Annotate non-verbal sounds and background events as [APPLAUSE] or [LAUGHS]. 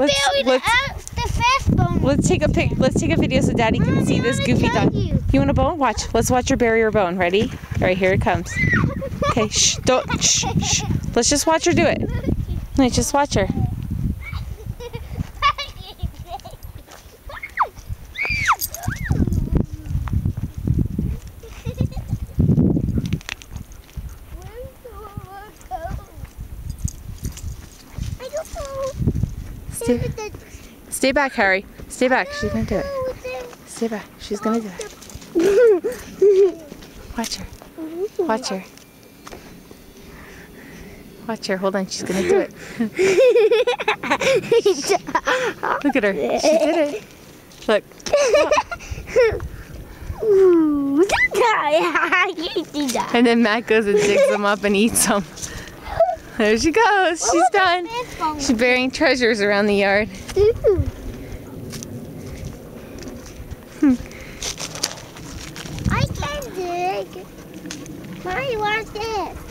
let's, let's, the, first bone. let's take a pic. Let's take a video so Daddy can see this goofy dog. You. You want a bone? Watch. Let's watch her bury her bone. Ready? All right, here it comes. Okay, shh, don't, shh, shh. Let's just watch her do it. [LAUGHS] Let's just watch her. Stay, stay back, Harry. Stay back. She's gonna do it. Stay back. She's gonna do it. Watch her. Watch her. Watch her. Hold on. She's gonna do it. [LAUGHS] Look at her. She did it. Look. [LAUGHS] And then Matt goes and digs them up and eats them. There she goes. She's done. She's burying treasures around the yard. Hmm. I can dig. Mommy, watch this.